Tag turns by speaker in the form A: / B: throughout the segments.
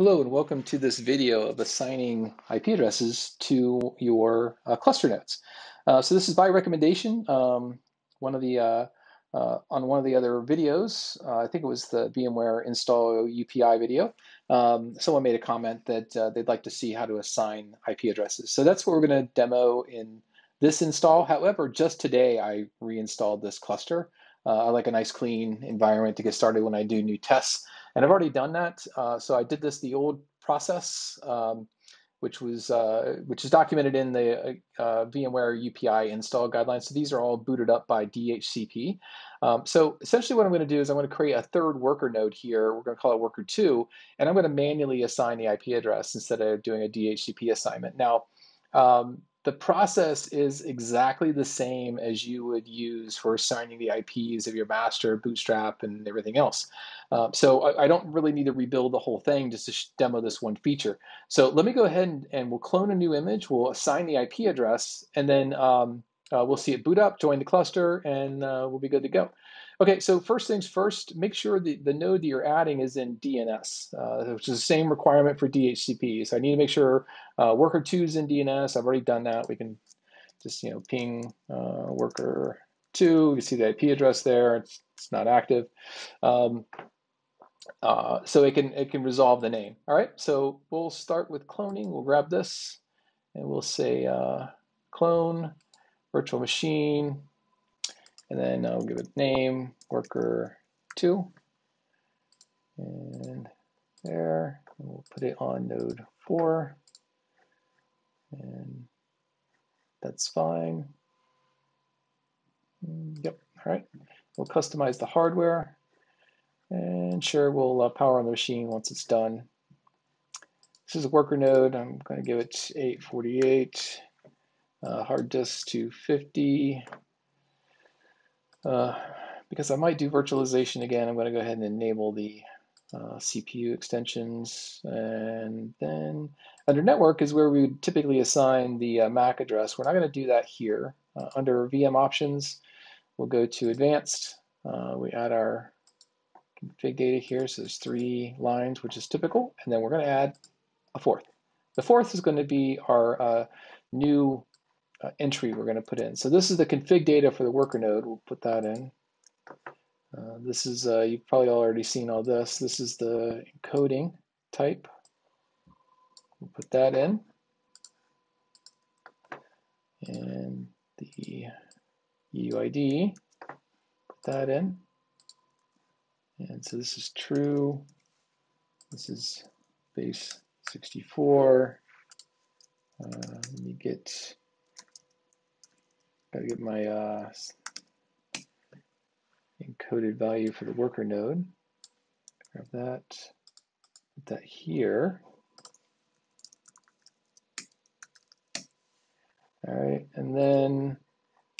A: Hello and welcome to this video of assigning IP addresses to your uh, cluster nodes. Uh, so this is by recommendation. Um, one of the uh, uh on one of the other videos, uh, I think it was the VMware install UPI video. Um, someone made a comment that uh, they'd like to see how to assign IP addresses. So that's what we're going to demo in this install. However, just today I reinstalled this cluster. I like a nice clean environment to get started when I do new tests. And I've already done that. Uh, so I did this the old process, um, which was uh, which is documented in the uh, uh VMware UPI install guidelines. So these are all booted up by DHCP. Um, so essentially what I'm going to do is I'm going to create a third worker node here. We're going to call it worker two, and I'm going to manually assign the IP address instead of doing a DHCP assignment. Now, um, the process is exactly the same as you would use for assigning the IPs of your master, bootstrap, and everything else. Uh, so I, I, don't really need to rebuild the whole thing just to demo this one feature. So let me go ahead and, and, we'll clone a new image, we'll assign the IP address, and then um, uh, we'll see it boot up, join the cluster, and uh, we'll be good to go. Okay, so first things first, make sure the, the node that you're adding is in DNS, uh, which is the same requirement for DHCP. So I need to make sure uh, worker 2 is in DNS. I've already done that. We can just you know ping uh, worker 2. You see the IP address there. It's, it's not active. Um, uh, so it can, it can resolve the name. All right, so we'll start with cloning. We'll grab this and we'll say uh, clone virtual machine and then I'll give it name, worker two, and there, and we'll put it on node four, and that's fine. Mm, yep, all right. We'll customize the hardware, and sure, we'll uh, power on the machine once it's done. This is a worker node. I'm going to give it 848, uh, hard disk 250, uh, because I might do virtualization again, I'm going to go ahead and enable the uh, CPU extensions. And then under network is where we would typically assign the uh, MAC address. We're not going to do that here. Uh, under VM options, we'll go to advanced. Uh, we add our config data here. So there's three lines, which is typical. And then we're going to add a fourth. The fourth is going to be our new uh, entry we're going to put in. So this is the config data for the worker node. We'll put that in. Uh, this is, uh, you've probably already seen all this. This is the encoding type. We'll put that in. And the UID, put that in. And so this is true. This is base 64. Uh, let me get Gotta get my uh, encoded value for the worker node. Grab that, put that here. All right, and then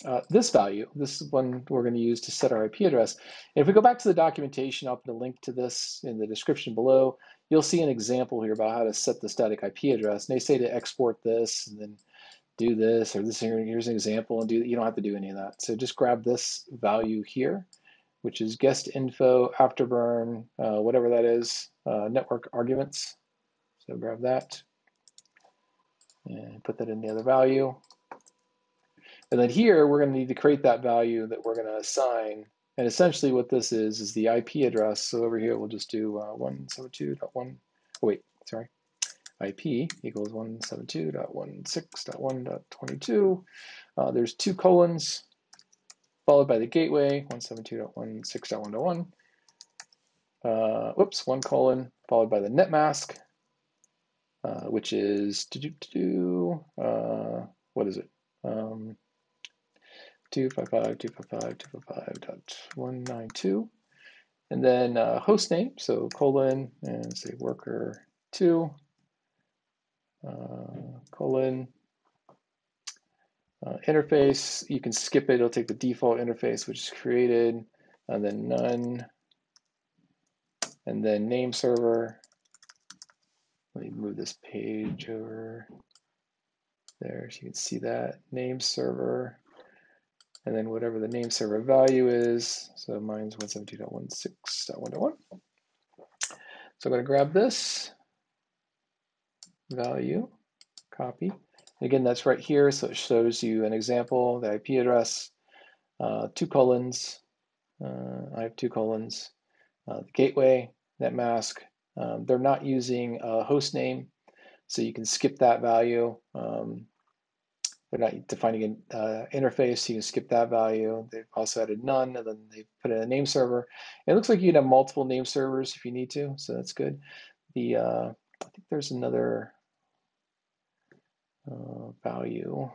A: uh, this value, this is one we're going to use to set our IP address. If we go back to the documentation, I'll put a link to this in the description below. You'll see an example here about how to set the static IP address. And they say to export this and then do this or this here, here's an example and do you don't have to do any of that. So just grab this value here, which is guest info, afterburn, uh, whatever that is, uh, network arguments. So grab that and put that in the other value. And then here we're going to need to create that value that we're going to assign. And essentially what this is is the IP address. So over here we'll just do uh, 172.1. Oh, wait, sorry. IP equals 172.16.1.22. Uh, there's two colons followed by the gateway, 172.16.1.1. Uh, whoops, one colon followed by the net mask, uh, which is to do, to do uh, what is it? Um, 255.255.255.192. And then uh, host name, so colon and say worker 2 uh, colon uh, interface. You can skip it. It'll take the default interface, which is created, and then none, and then name server. Let me move this page over there so you can see that name server and then whatever the name server value is. So mine's 172.16.1.1. So I'm going to grab this value, copy. Again, that's right here, so it shows you an example, the IP address, uh, two colons, uh, I have two colons, uh, the gateway, netmask. Um, they're not using a host name, so you can skip that value. Um, they're not defining an uh, interface, you can skip that value. They've also added none, and then they put in a name server. It looks like you can have multiple name servers if you need to, so that's good. The uh, I think there's another uh, value.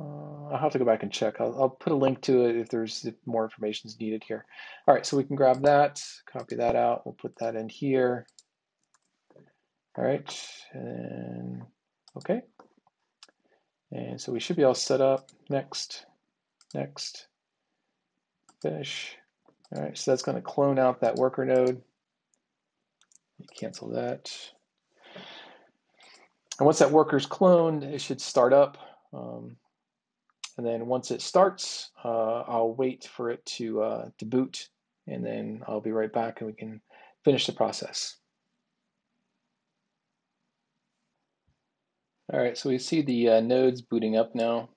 A: Uh, I'll have to go back and check. I'll, I'll, put a link to it if there's if more information is needed here. All right, so we can grab that, copy that out. We'll put that in here. All right, and okay. And so we should be all set up. Next, next, finish. All right, so that's going to clone out that worker node. Cancel that. And once that worker's cloned, it should start up. Um, and then once it starts, uh, I'll wait for it to, uh, to boot, and then I'll be right back and we can finish the process. All right, so we see the uh, nodes booting up now.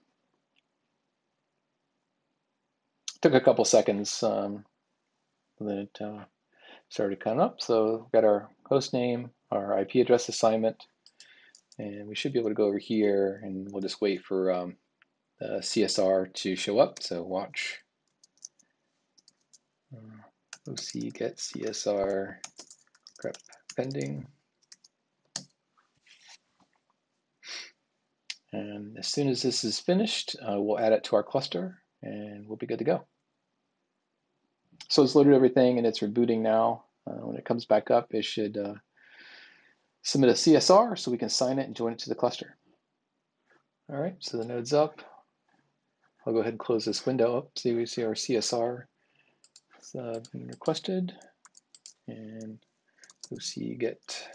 A: Took a couple seconds, um, then it uh, started coming up. So we've got our host name, our IP address assignment, and we should be able to go over here and we'll just wait for um, the CSR to show up. So watch uh, OC get CSR grep pending. And as soon as this is finished, uh, we'll add it to our cluster and we'll be good to go. So it's loaded everything and it's rebooting now. Uh, when it comes back up, it should uh, submit a CSR so we can sign it and join it to the cluster. All right, so the node's up. I'll go ahead and close this window up. See, we see our CSR it's, uh, being requested. And OC get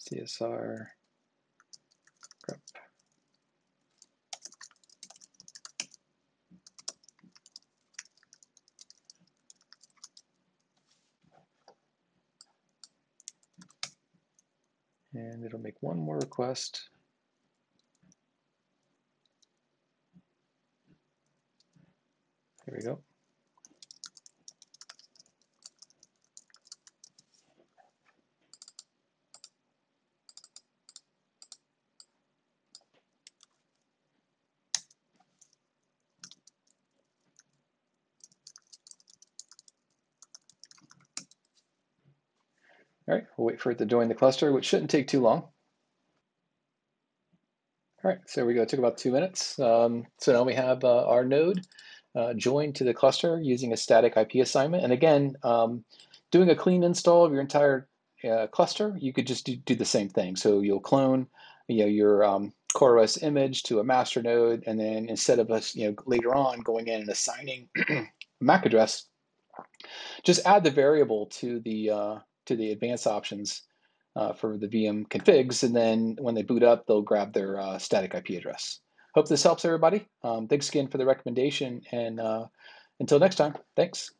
A: CSR And it'll make one more request. There we go. All right, we'll wait for it to join the cluster, which shouldn't take too long. All right, so there we go. It took about two minutes. Um, so now we have uh, our node uh, joined to the cluster using a static IP assignment. And again, um, doing a clean install of your entire uh, cluster, you could just do, do, the same thing. So you'll clone you know, your um, CoreOS image to a master node, and then instead of us, you know, later on going in and assigning MAC address, just add the variable to the uh, to the advanced options uh, for the VM configs, and then when they boot up, they'll grab their uh, static IP address. Hope this helps everybody. Um, thanks again for the recommendation, and uh, until next time, thanks.